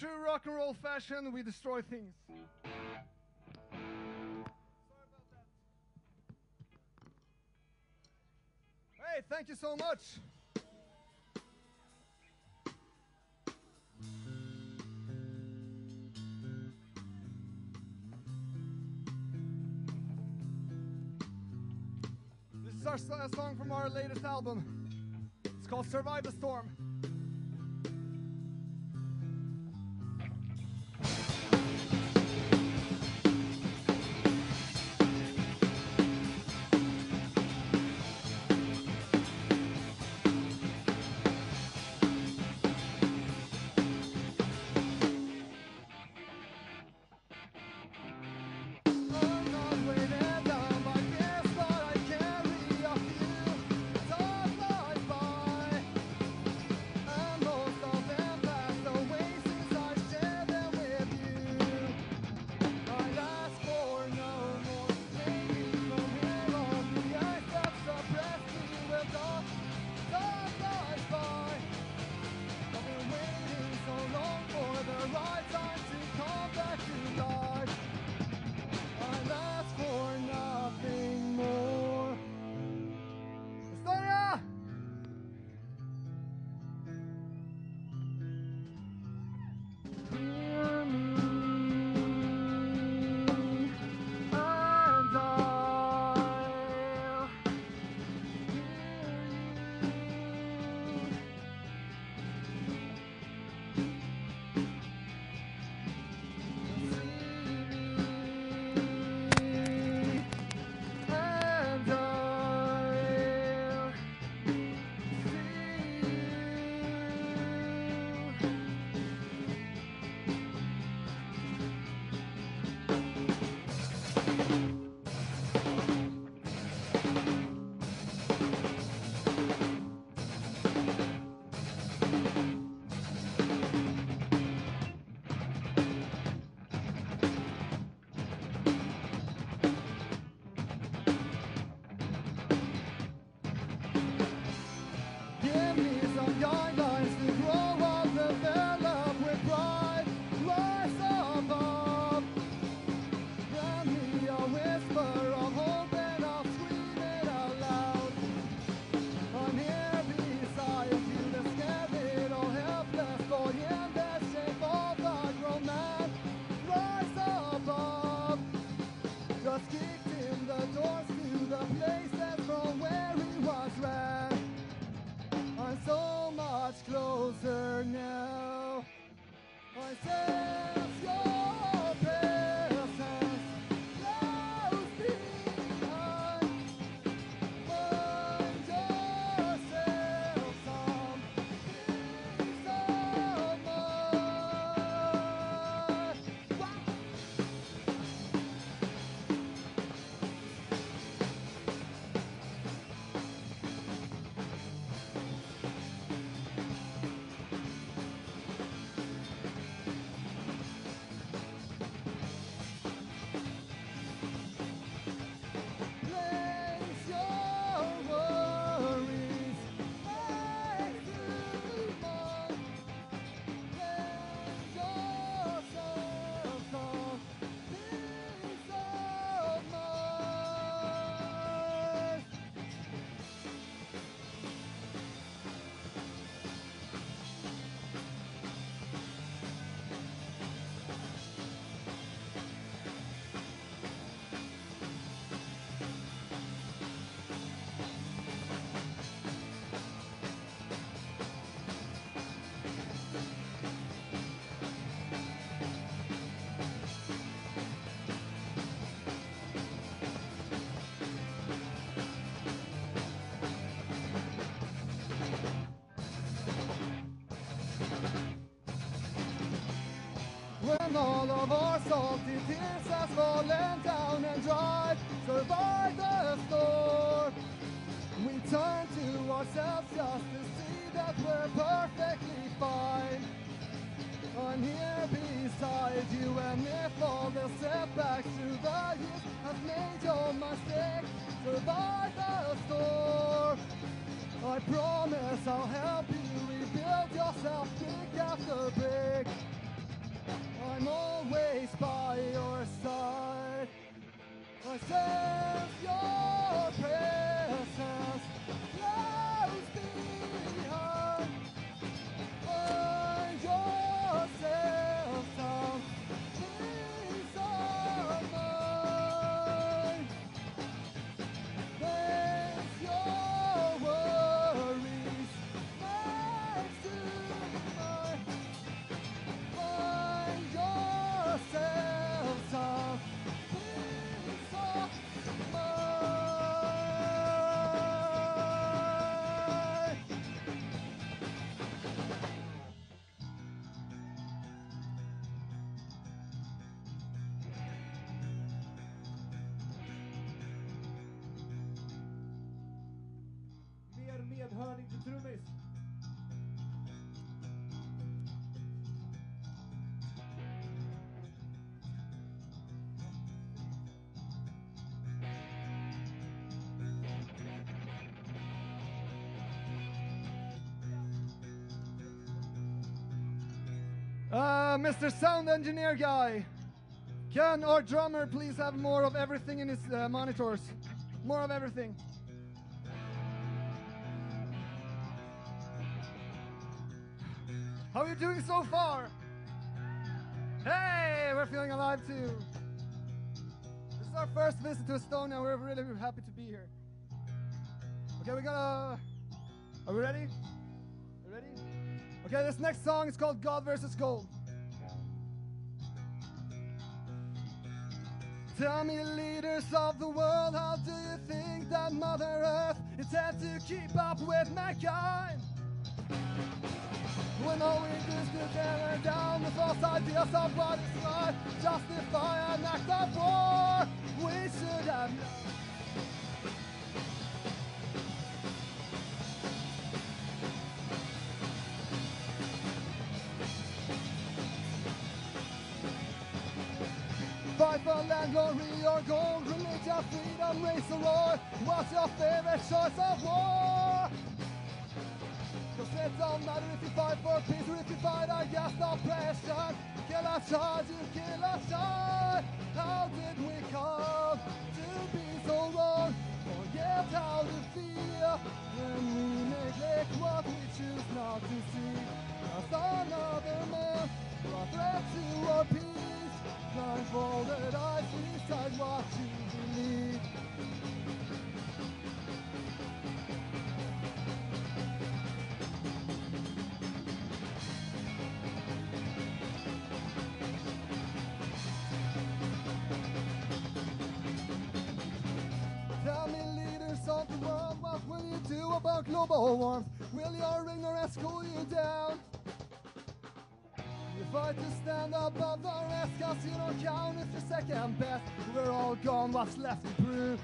true rock and roll fashion, we destroy things. Hey, thank you so much. This is our song from our latest album. It's called Survive the Storm. All of our salty tears has fallen down and dried, survive the storm. We turn to ourselves just to see that we're perfectly fine. I'm here beside you, and if all the setbacks the years have made your mistake, survive the storm. I promise I'll help you by your side. I sense trummis. Uh, Mr. Sound Engineer guy, can our drummer please have more of everything in his uh, monitors? More of everything. How are you doing so far? Hey, we're feeling alive too. This is our first visit to Estonia. We're really happy to be here. Okay, we gotta. Are we ready? Ready? Okay, this next song is called God versus Gold. Tell me, leaders of the world, how do you think that Mother Earth intends to keep up with mankind? When all we do is to tear down the false ideas of what is right, justify an act of war. We should have known. Fight for land, glory, or gold, religion, freedom, race, or war. What's your favorite choice of war? It don't matter if you fight for peace or if you fight against oppression. Kill a child, you kill a child. How did we come to be so wrong? Forget how to feel when we neglect what we choose not to see. Just another man, a threat to our peace. Blindfolded eyes decide what you believe. Global warmth. Will your ignorance cool you down? You fight to stand above the rest, cause you don't count if you're second best. We're all gone, what's left to prove?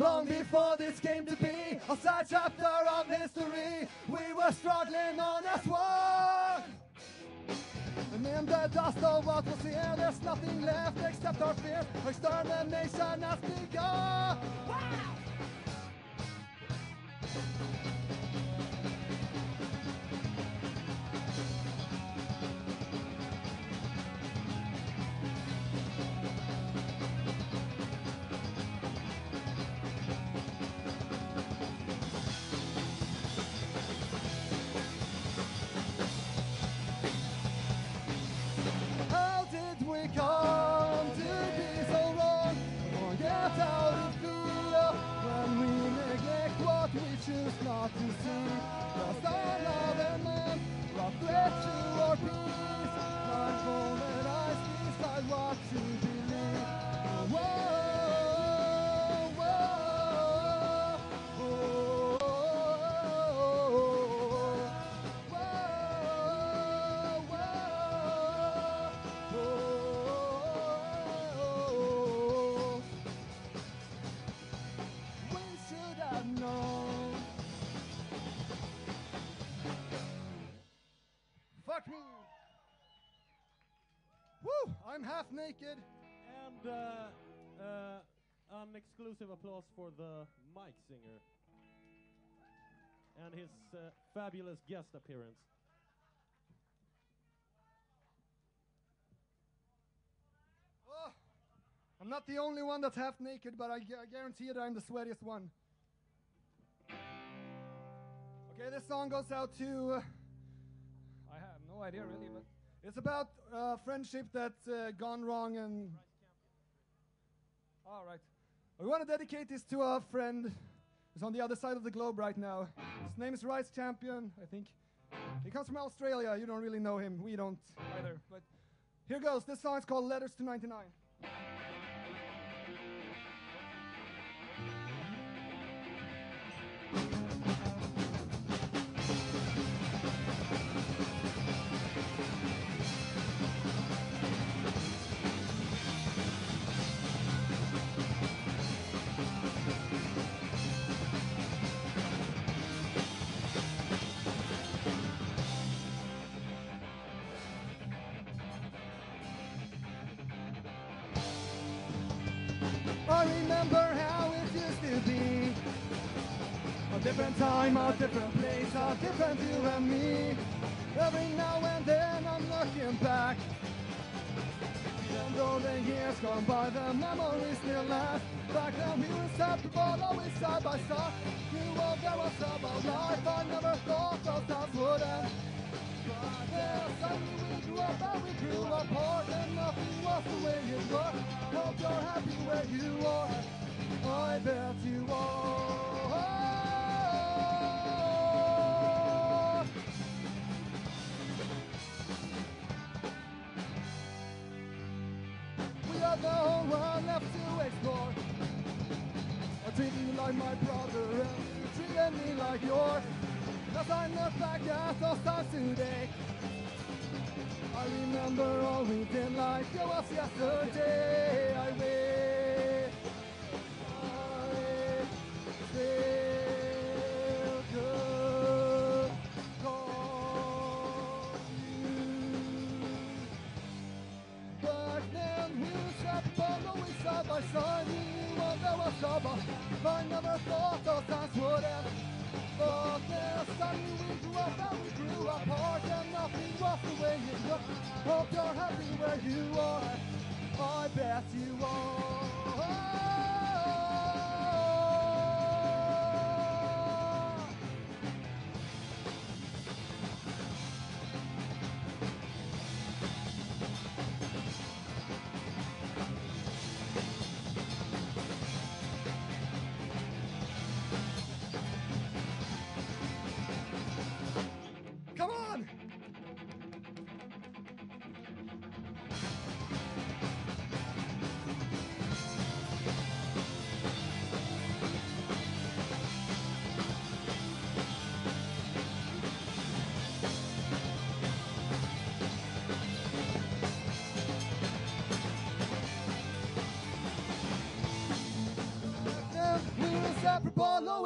Long before this came to be a side chapter of history, we were struggling on in the dust of what was here, there's nothing left except our fear. Extermination has begun. I'm half naked. And uh, uh, an exclusive applause for the Mike singer and his uh, fabulous guest appearance. Oh, I'm not the only one that's half naked, but I, gu- I guarantee that I'm the sweatiest one. Okay, this song goes out to. uh, I have no idea really, but it's about uh, friendship that's uh, gone wrong and. All right. We want to dedicate this to our friend who's on the other side of the globe right now. His name is Rice Champion, I think. He comes from Australia. You don't really know him. We don't either. But here goes. This song is called Letters to 99. Remember how it used to be. A different time, a different place, a different you and me. Every now and then I'm looking back. Even though the years gone by, the memories still last. Back then we were inseparable, always side by side. Knew all there was about life, I never thought those times would end. But then suddenly we grew up and we grew apart and nothing was the way it was. Hope you're happy where you are. I bet you are. We have the whole world left to explore. I treat you like my brother and you treated me like yours. As I look back at those times today, I remember all we did like it was yesterday. I wish I still could call you. But then we sat always side by side. We knew what there was about. I never thought those times would end. But then we grew up and we grew apart and nothing was the way it was. Hope you're happy where you are.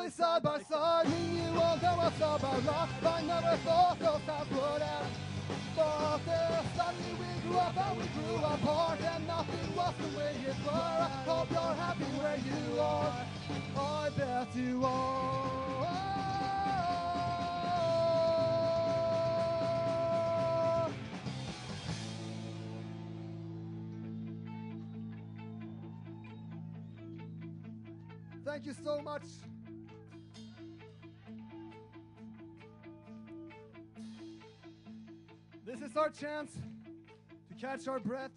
Always side by side. We knew all that was about love. I never thought those times would end. But then suddenly we grew up and we grew apart, and nothing was the way it were. I hope you're happy where you are. I bet you are. Thank you so much. Our chance to catch our breath.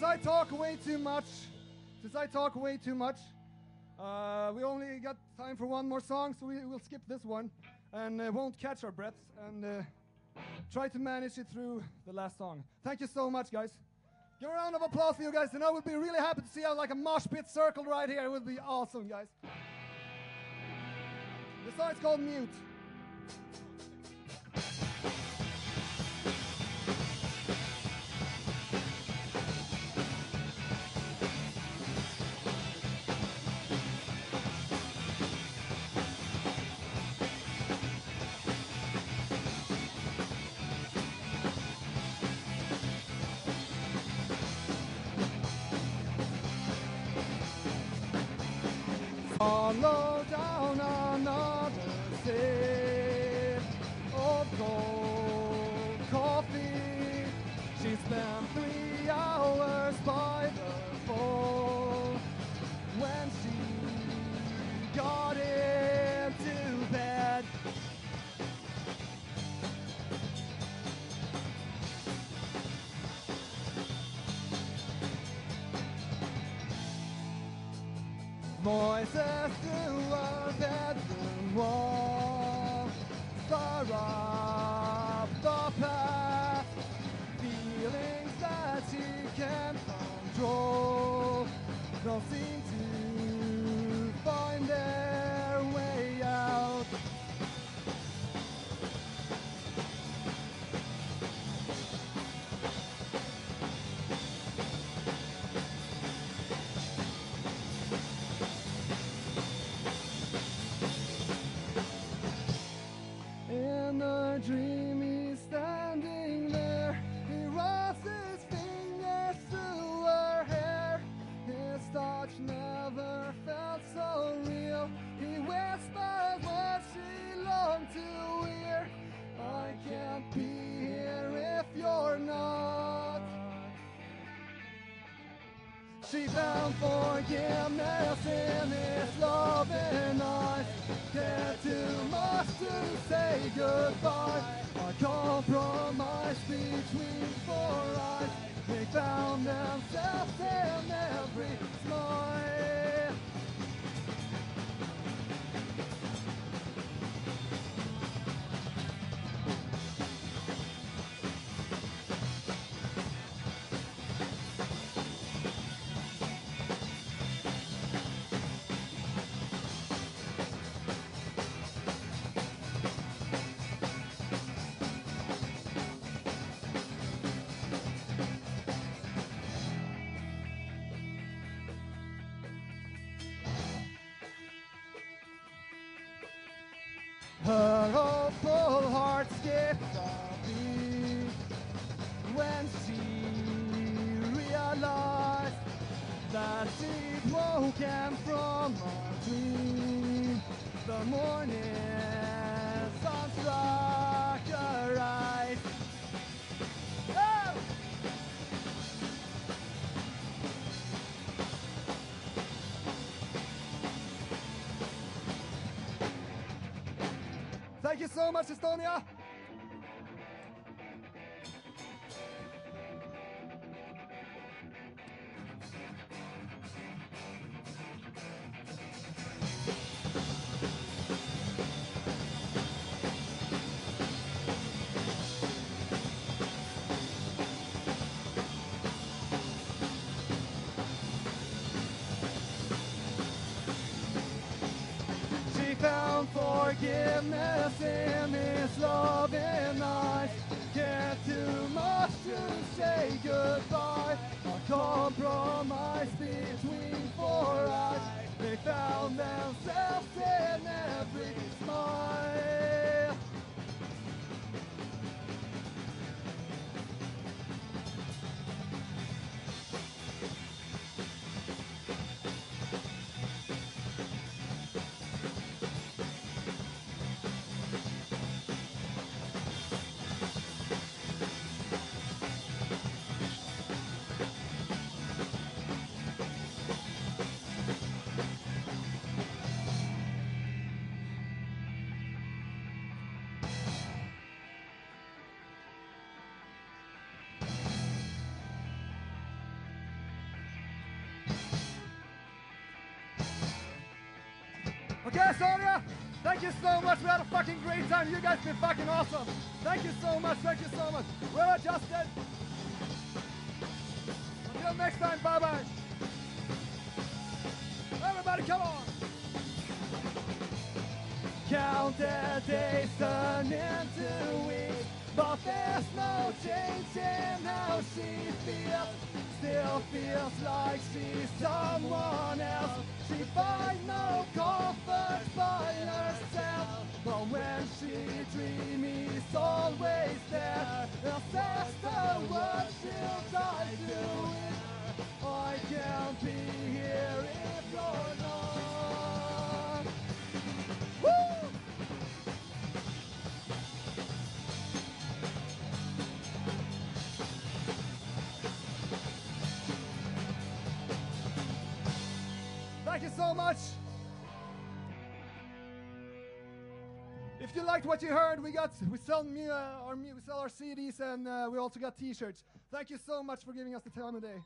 Since I talk way too much, since I talk way too much, uh, we only got time for one more song, so we will skip this one and uh, won't catch our breaths and uh, try to manage it through the last song. Thank you so much, guys. Give a round of applause for you guys, and I would be really happy to see you like a mosh pit circle right here. It would be awesome, guys. The song is called Mute. Voices through our bedroom forgiveness she'd from a dream. The morning sun struck her eyes. Oh! Thank you so much, Estonia. Found forgiveness in his loving eyes. Care too much to say goodbye. A compromise between four eyes. They found themselves in every smile. Okay, Sonia, thank you so much. We had a fucking great time. You guys been fucking awesome. Thank you so much. Thank you so much. Well adjusted. Until next time, bye bye. Everybody, come on. Counted days turn into weeks, but there's no change in how she feels. Still feels like she's someone else. So much. If you liked what you heard, we got we sell uh, our we sell our CDs and uh, we also got T-shirts. Thank you so much for giving us the time of day.